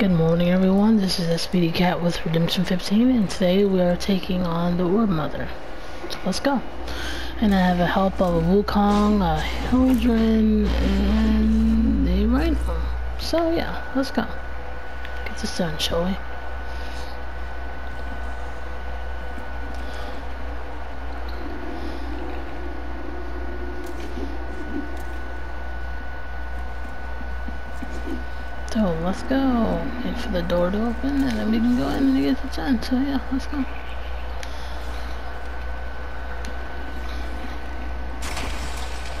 Good morning everyone, this is SPD Cat with Redemption 15 and today we are taking on the Orb Mother. So let's go. And I have the help of a Wukong, a Hildryn, and a Rhino. So yeah, let's go. Get this done, shall we? So let's go. Wait for the door to open and then we can go in and get the done. So yeah, let's go.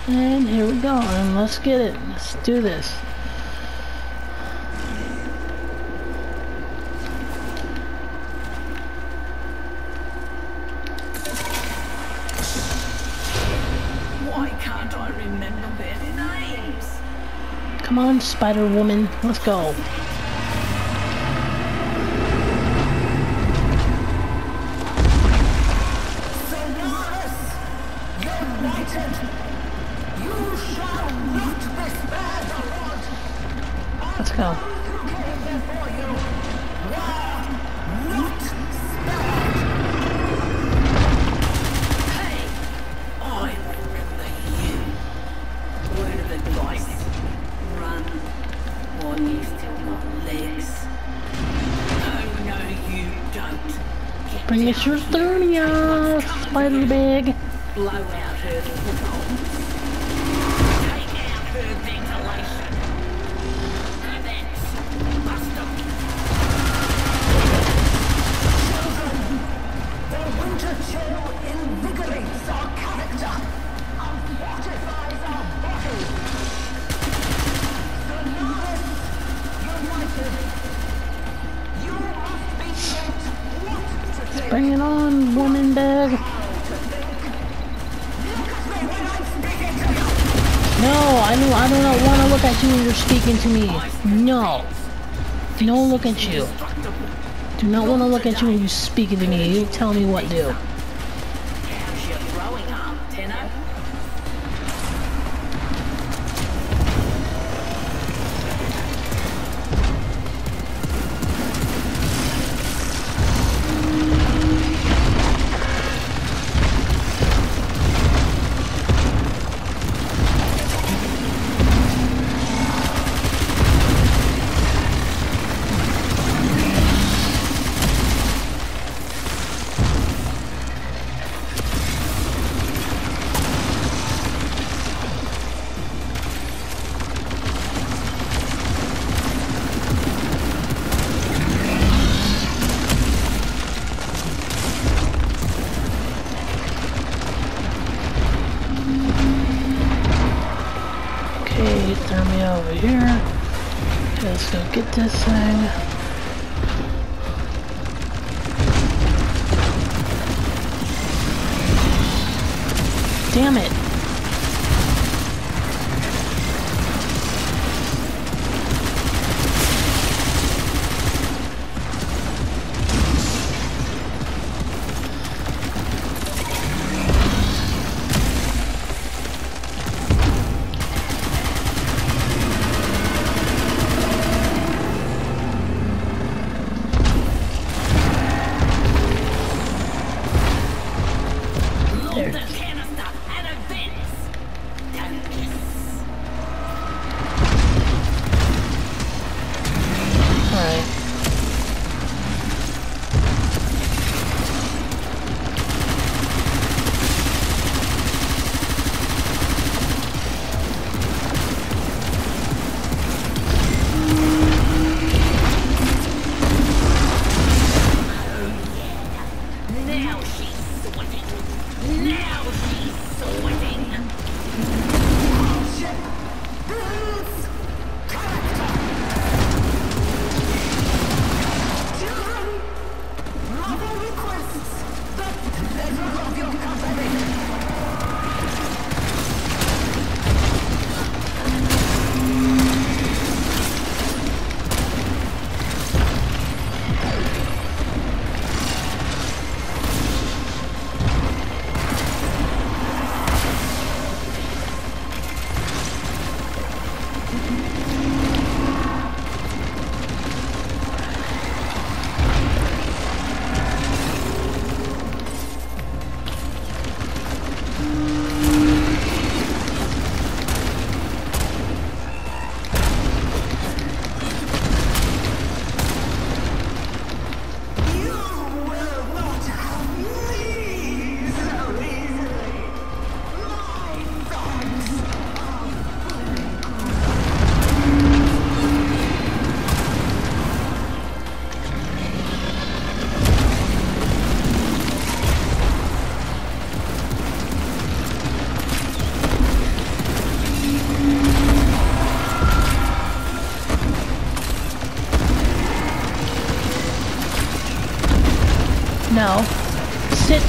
And here we go. And let's get it. Let's do this. Why can't I remember their names? Come on, Spider Woman. Let's go. Solaris! United! Us your Spider Big. Do not want to look at you when you're speaking to me. No. Don't look at you. Do not want to look at you when you're speaking to me. You tell me what to do. Damn it.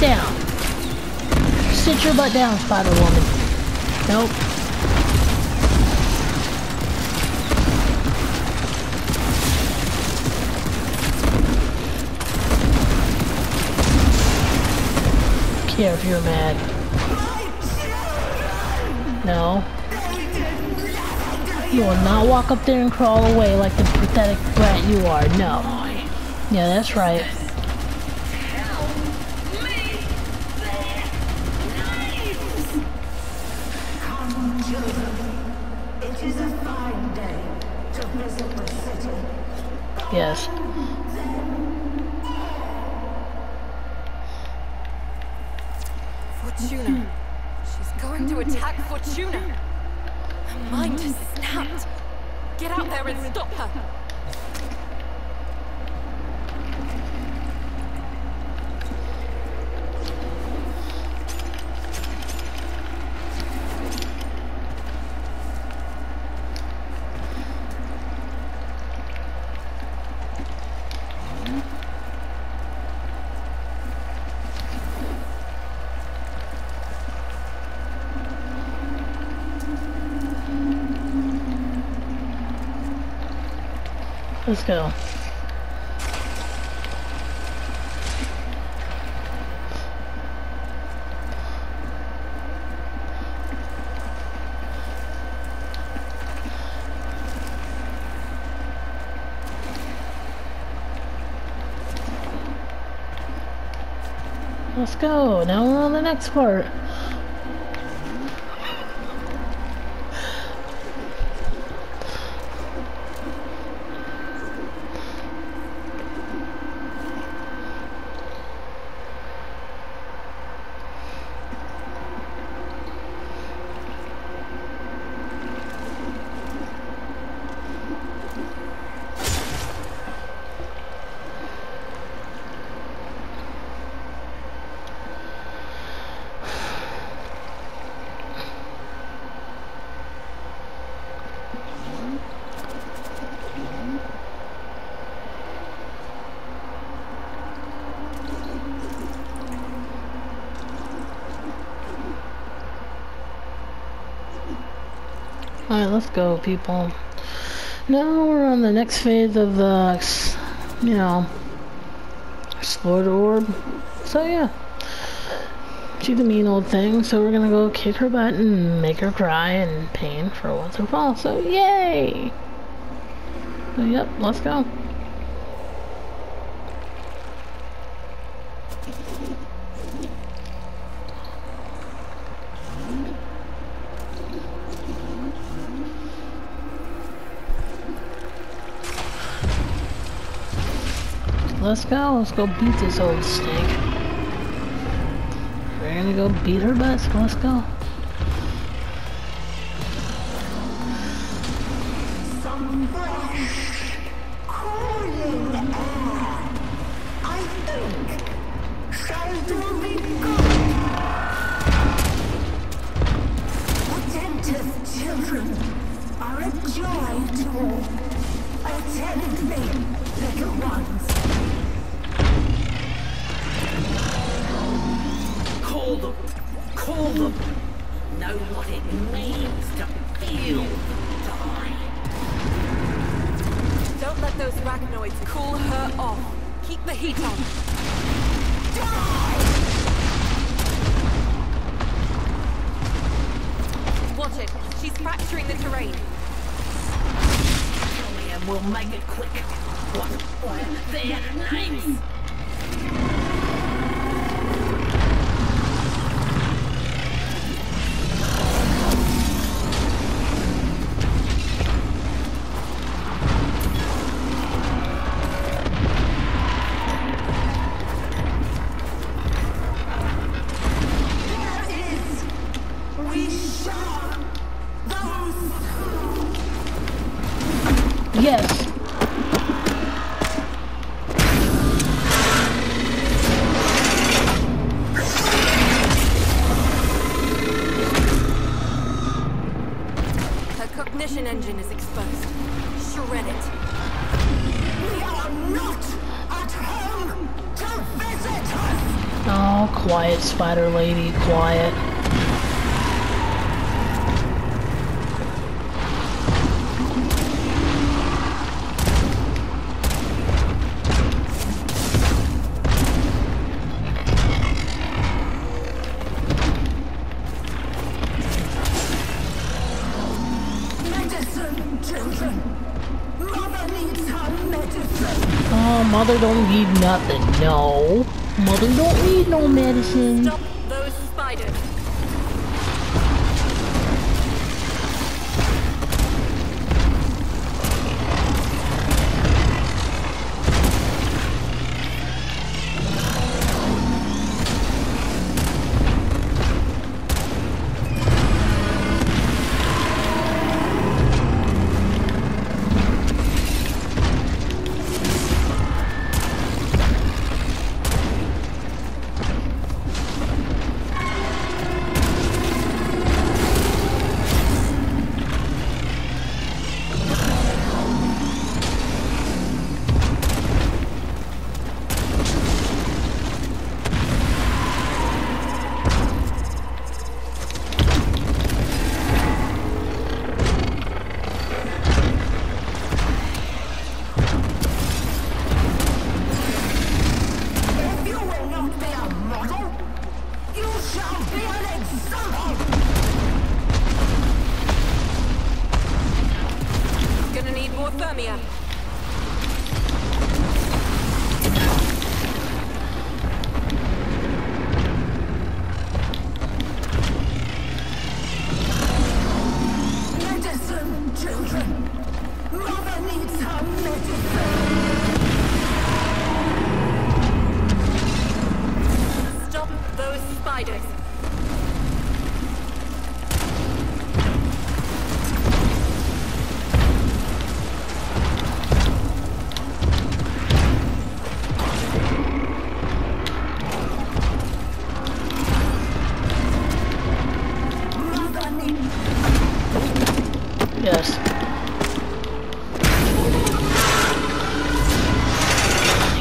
Down. Sit your butt down, Spider Woman. Nope. Care if you're mad. No. You will not walk up there and crawl away like the pathetic brat you are. No. Yeah, that's right. Yes. Fortuna. She's going to attack Fortuna. Her mind has snapped. Get out there and stop her. Let's go. Let's go. Now we're on the next part. Alright, let's go, people. Now we're on the next phase of the, you know, Exploiter Orb. So yeah. She's a mean old thing, so we're gonna go kick her butt and make her cry and pain for once and for all. So yay! So, yep, let's go. Let's go. Let's go beat this old snake. We're gonna go beat her butt. Let's go. It. She's fracturing the terrain. And we'll make it quick. What were their names? Yes. Her cognition engine is exposed. Shred it. We are not at home to visit us! Oh, quiet, Spider Lady. need nothing. No. Mother don't need no medicine. Stop.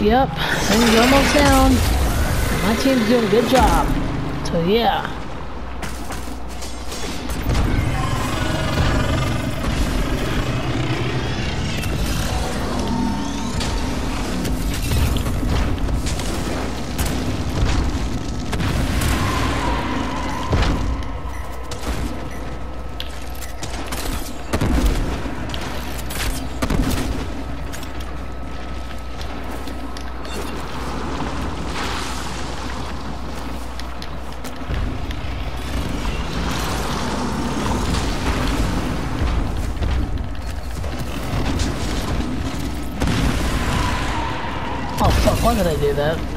Yep, things almost down. My team's doing a good job. So yeah. that I do that.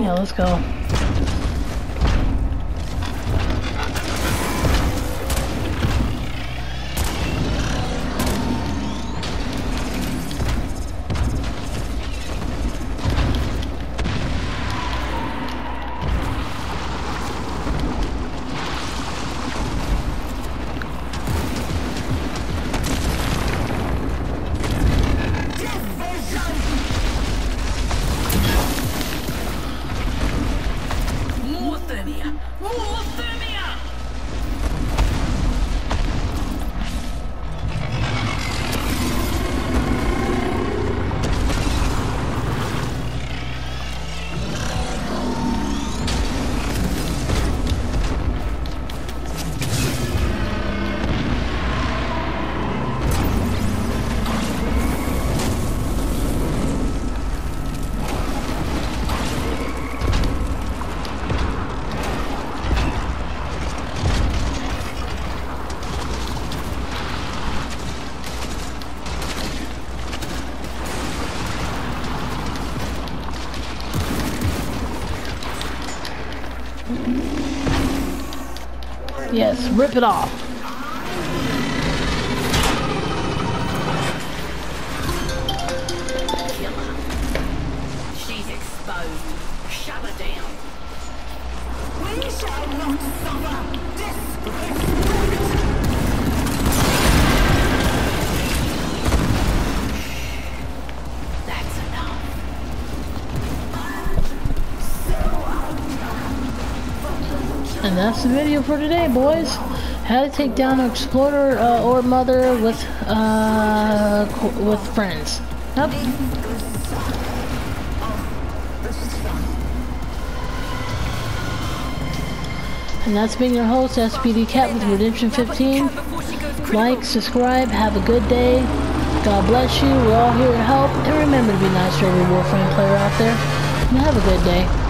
Yeah, let's go. Rip it off. She's exposed. Shut her down. We shall not suffer disrespect. That's the video for today, boys. How to take down an Exploiter uh, or mother with uh, with friends. Yep. And that's been your host, SPD Cat with Redemption 15. Before she goes critical. Like, subscribe, have a good day. God bless you. We're all here to help. And remember to be nice to every Warframe player out there. And have a good day.